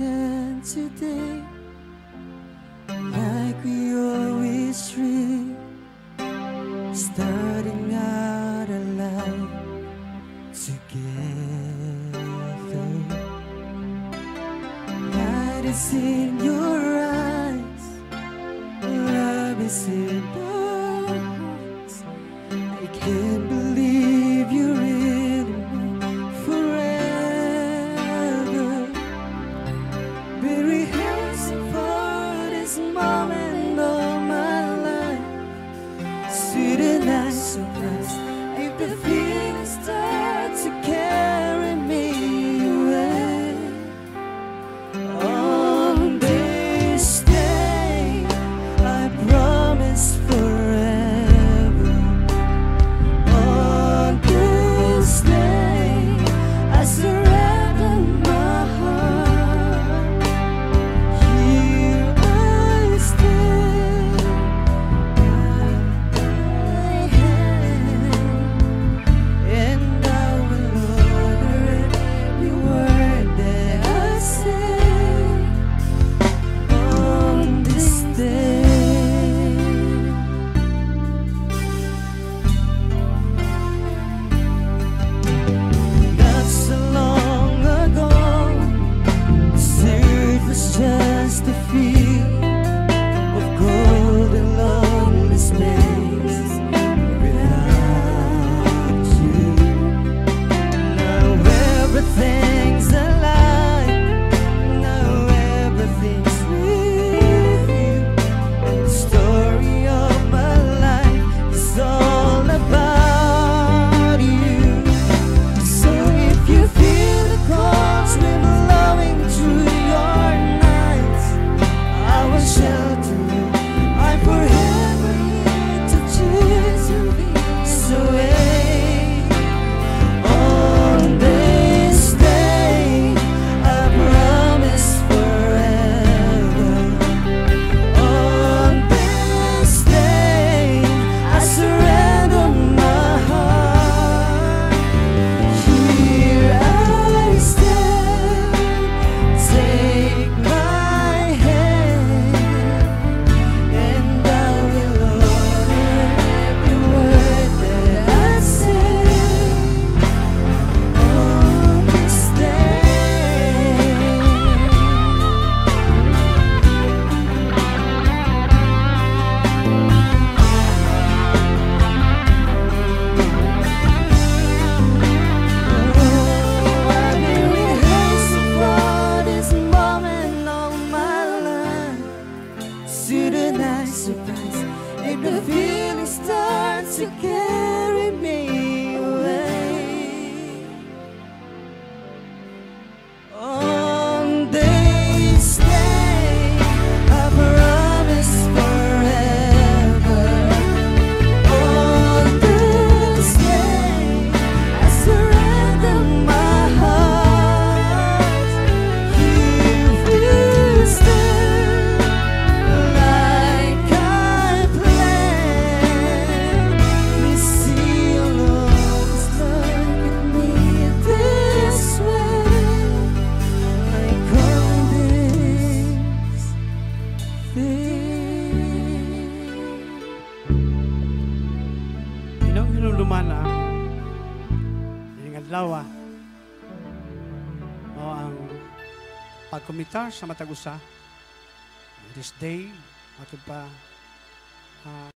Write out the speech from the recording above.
stand today like we always dream, starting out alive together. Light is in your eyes, love is in. That's you can. dumala ang ining adlaw ah. o ang pagkomitar sa matag usa this day atud pa uh,